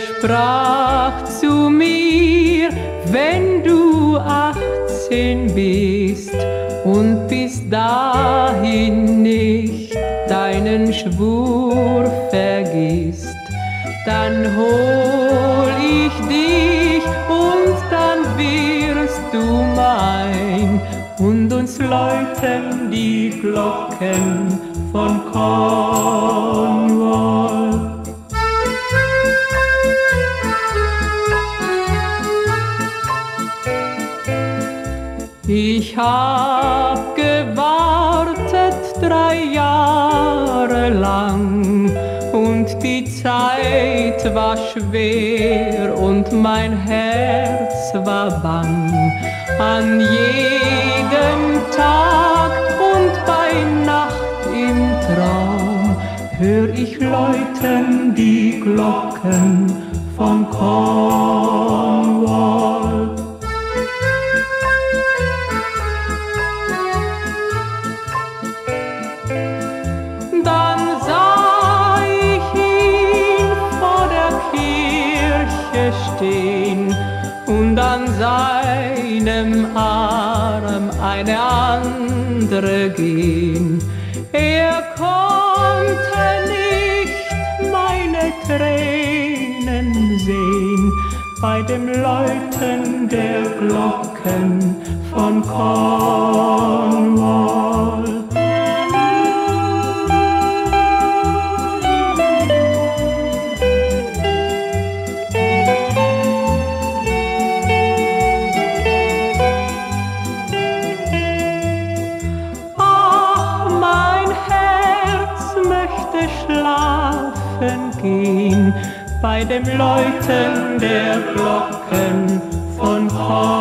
sprach zu mir, wenn du achtzehn bist und bis dahin nicht deinen Schwur vergisst, dann hol ich dich und dann wirst du mein und uns läuten die Glocken von Cornwall. Ich hab gewartet drei Jahre lang und die Zeit war schwer und mein Herz war bang. An jedem Tag und bei Nacht im Traum hör ich läuten die Glocken von Cornwall. Seinem Arm eine andere gehen. Er konnte nicht meine Tränen sehen bei dem Läuten der Glocken von Cornwall. Schlafen gehen bei dem Läuten der Glocken von Cornwall.